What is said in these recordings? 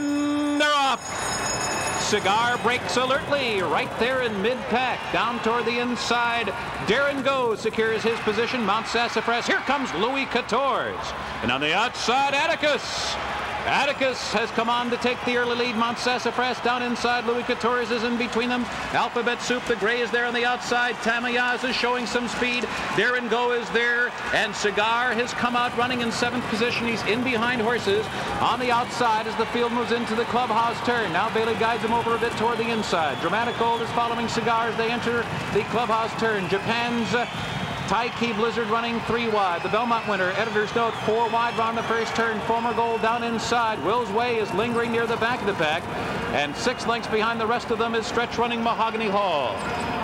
And they're off. Cigar breaks alertly right there in mid-pack. Down toward the inside. Dare and Go secures his position. Mount Sassafras. Here comes Louis Quatorze. And on the outside, Atticus. Atticus has come on to take the early lead. Mount Sassafras down inside. Louis Quatorze is in between them. Alphabet Soup, the gray is there on the outside. Tamayaz is showing some speed. Dare and Go is there. And Cigar has come out running in seventh position. He's in behind horses on the outside as the field moves into the clubhouse turn. Now Bailey guides him over a bit toward the inside. Dramatic Gold is following Cigar as they enter the clubhouse turn. Japan's Taiki Blizzard running three wide. The Belmont winner, editor's note, four wide round the first turn. Formal Gold down inside. Will's Way is lingering near the back of the pack. And six lengths behind the rest of them is stretch running Mahogany Hall.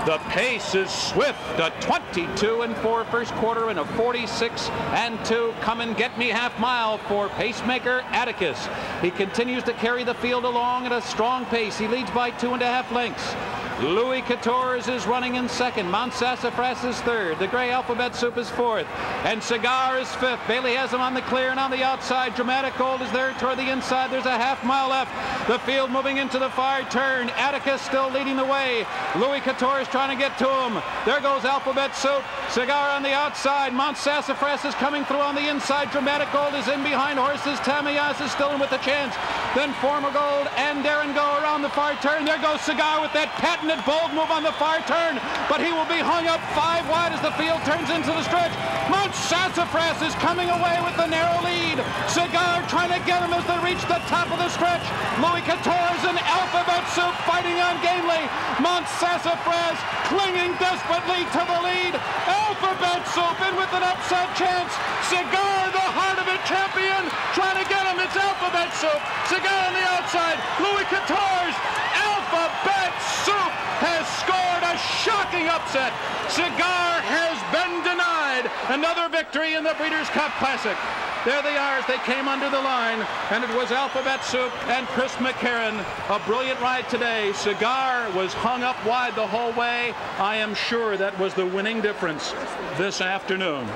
The pace is swift. A 22 and 4 first quarter and a 46 and 2. Come and get me half mile for pacemaker Atticus. He continues to carry the field along at a strong pace. He leads by two and a half lengths. Louis Quatorze is running in second. Mount Sassafras is third. The Gray Alphabet Soup is fourth. And Cigar is fifth. Bailey has him on the clear and on the outside. Dramatic Gold is there toward the inside. There's a half mile left. The field moving into the far turn. Atticus still leading the way. Louis Quatorze trying to get to him. There goes Alphabet Soup. Cigar on the outside. Mount Sassafras is coming through on the inside. Dramatic Gold is in behind horses. Tamayaz is still in with a chance. Then Formal Gold and Dare and Go around the far turn. There goes Cigar with that patented bold move on the far turn, but he will be hung up five wide as the field turns into the stretch. Mount Sassafras is coming away with the narrow lead. Cigar trying to get him as they reach the top of the stretch. Louis Quatorze and Alphabet Soup fighting ungainly. Mount Sassafras clinging desperately to the lead. Alphabet Soup in with an upset chance. Cigar, the heart of it champion, trying to get him. It's Alphabet Soup. Cigar on the outside. Louis Quatorze. Alphabet Soup has scored a shocking upset. Cigar another victory in the Breeders' Cup Classic. There they are as they came under the line, and it was Alphabet Soup and Chris McCarron. A brilliant ride today. Cigar was hung up wide the whole way. I am sure that was the winning difference this afternoon.